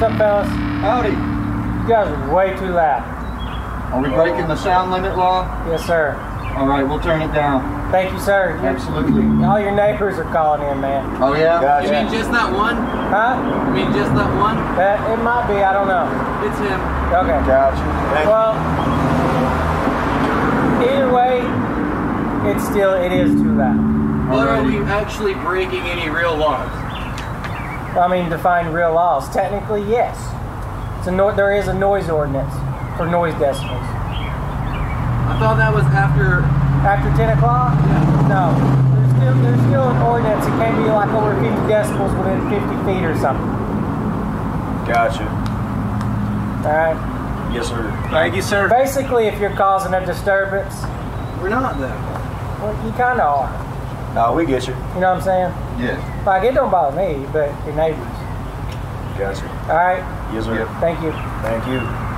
What's up, fellas? Howdy. You guys are way too loud. Are we breaking the sound limit law? Yes, sir. All right, we'll turn it down. Thank you, sir. Absolutely. all your neighbors are calling in, man. Oh yeah. You mean just that one? Huh? You mean just that one? That, it might be. I don't know. It's him. Okay. Gotcha. Thank you. Well, either way, it's still it is too loud. But are we actually breaking any real laws? I mean, define real laws. Technically, yes. It's a no, there is a noise ordinance for noise decibels. I thought that was after. After 10 o'clock? No. There's still there's still an ordinance. It can't be like over 50 decibels within 50 feet or something. Gotcha. All right. Yes, sir. Thank you, sir. Basically, if you're causing a disturbance, We're not though. well, you kind of are. No, we get you. You know what I'm saying? Yes. Like it don't bother me, but your neighbors. Gotcha. All right. Yes, sir. Thank you. Thank you.